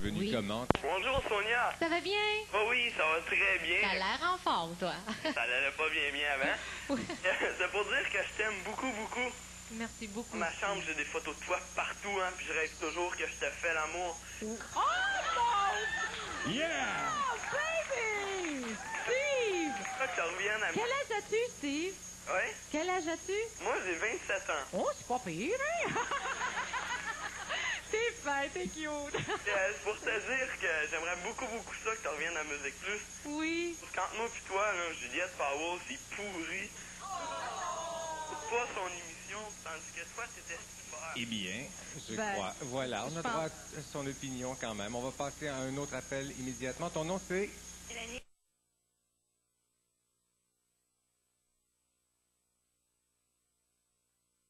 venu Oui. comment? Bonjour Sonia. Ça va bien? Oh oui, ça va très bien. T'as l'air en forme, toi. Ça allait pas bien bien avant. Oui. C'est pour dire que je t'aime beaucoup, beaucoup. Merci beaucoup. Dans ma chambre, j'ai des photos de toi partout, hein, puis je rêve toujours que je te fais l'amour. Yeah! Baby! Steve! Pourquoi que tu reviennes à moi? Quel âge as-tu, Steve? Ouais? Quel âge as-tu? Moi, j'ai 27 ans. Oh, c'est pas pire, hein? t'es cute. Euh, c'est pour te dire que j'aimerais beaucoup, beaucoup ça que tu reviennes à Musique Plus. oui. Parce qu'entre moi puis toi, là, Juliette Powell, c'est pourri. C'est pas son émission, tandis que toi, c'était super. Eh bien, je Ben, crois. Voilà, on a droit à son opinion quand même. On va passer à un autre appel immédiatement. Ton nom, c'est?